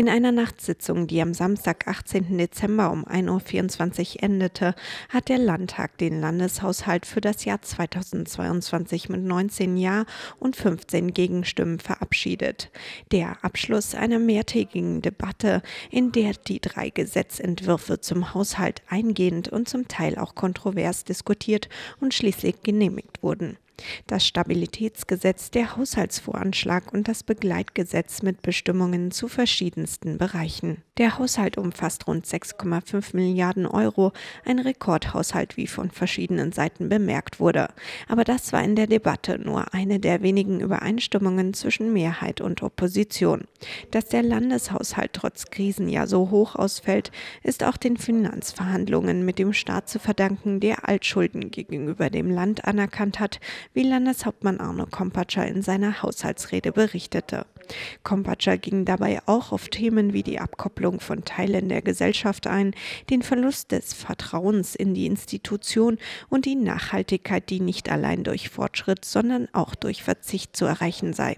In einer Nachtsitzung, die am Samstag, 18. Dezember um 1.24 Uhr endete, hat der Landtag den Landeshaushalt für das Jahr 2022 mit 19 Ja und 15 Gegenstimmen verabschiedet. Der Abschluss einer mehrtägigen Debatte, in der die drei Gesetzentwürfe zum Haushalt eingehend und zum Teil auch kontrovers diskutiert und schließlich genehmigt wurden. Das Stabilitätsgesetz, der Haushaltsvoranschlag und das Begleitgesetz mit Bestimmungen zu verschiedensten Bereichen. Der Haushalt umfasst rund 6,5 Milliarden Euro, ein Rekordhaushalt, wie von verschiedenen Seiten bemerkt wurde. Aber das war in der Debatte nur eine der wenigen Übereinstimmungen zwischen Mehrheit und Opposition. Dass der Landeshaushalt trotz Krisen ja so hoch ausfällt, ist auch den Finanzverhandlungen mit dem Staat zu verdanken, der Altschulden gegenüber dem Land anerkannt hat, wie Landeshauptmann Arno Kompatscher in seiner Haushaltsrede berichtete. Kompatscher ging dabei auch auf Themen wie die Abkopplung von Teilen der Gesellschaft ein, den Verlust des Vertrauens in die Institution und die Nachhaltigkeit, die nicht allein durch Fortschritt, sondern auch durch Verzicht zu erreichen sei.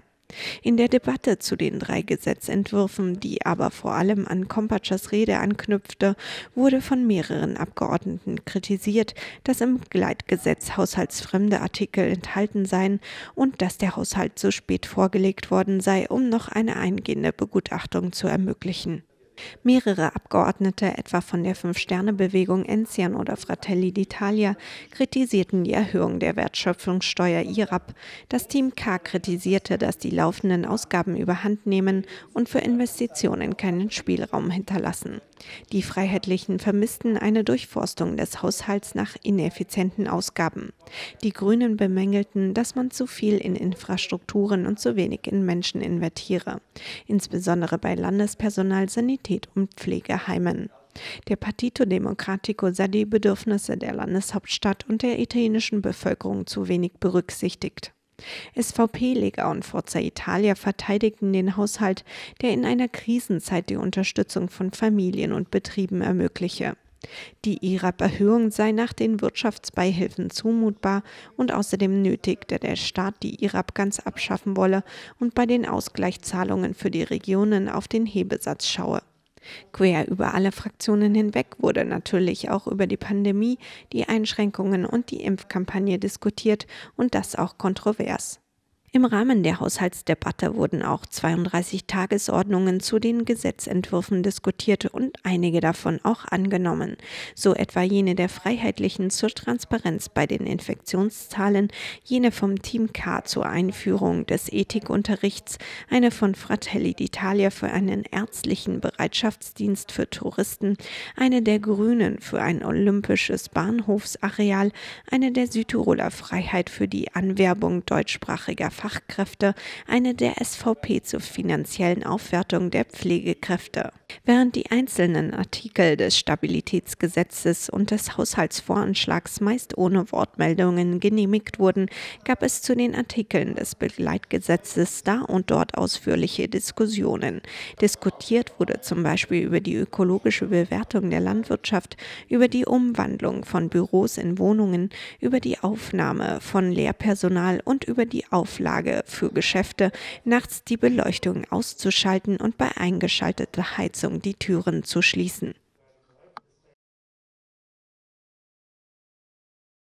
In der Debatte zu den drei Gesetzentwürfen, die aber vor allem an Kompatschers Rede anknüpfte, wurde von mehreren Abgeordneten kritisiert, dass im Gleitgesetz haushaltsfremde Artikel enthalten seien und dass der Haushalt so spät vorgelegt worden sei, um noch eine eingehende Begutachtung zu ermöglichen. Mehrere Abgeordnete, etwa von der Fünf-Sterne-Bewegung Enzian oder Fratelli d'Italia, kritisierten die Erhöhung der Wertschöpfungssteuer IRAP. Das Team K kritisierte, dass die laufenden Ausgaben überhand nehmen und für Investitionen keinen Spielraum hinterlassen. Die Freiheitlichen vermissten eine Durchforstung des Haushalts nach ineffizienten Ausgaben. Die Grünen bemängelten, dass man zu viel in Infrastrukturen und zu wenig in Menschen investiere, insbesondere bei Landespersonal, Sanität und Pflegeheimen. Der Partito Democratico sah die Bedürfnisse der Landeshauptstadt und der italienischen Bevölkerung zu wenig berücksichtigt. SVP, Lega und Forza Italia verteidigten den Haushalt, der in einer Krisenzeit die Unterstützung von Familien und Betrieben ermögliche. Die IRAP-Erhöhung sei nach den Wirtschaftsbeihilfen zumutbar und außerdem nötig, da der Staat die IRAP ganz abschaffen wolle und bei den Ausgleichszahlungen für die Regionen auf den Hebesatz schaue. Quer über alle Fraktionen hinweg wurde natürlich auch über die Pandemie, die Einschränkungen und die Impfkampagne diskutiert und das auch kontrovers. Im Rahmen der Haushaltsdebatte wurden auch 32 Tagesordnungen zu den Gesetzentwürfen diskutiert und einige davon auch angenommen, so etwa jene der Freiheitlichen zur Transparenz bei den Infektionszahlen, jene vom Team K zur Einführung des Ethikunterrichts, eine von Fratelli d'Italia für einen ärztlichen Bereitschaftsdienst für Touristen, eine der Grünen für ein olympisches Bahnhofsareal, eine der Südtiroler Freiheit für die Anwerbung deutschsprachiger Fachkräfte eine der SVP zur finanziellen Aufwertung der Pflegekräfte. Während die einzelnen Artikel des Stabilitätsgesetzes und des Haushaltsvoranschlags meist ohne Wortmeldungen genehmigt wurden, gab es zu den Artikeln des Begleitgesetzes da und dort ausführliche Diskussionen. Diskutiert wurde zum Beispiel über die ökologische Bewertung der Landwirtschaft, über die Umwandlung von Büros in Wohnungen, über die Aufnahme von Lehrpersonal und über die Auflage Auflage für Geschäfte, nachts die Beleuchtung auszuschalten und bei eingeschalteter Heizung die Türen zu schließen.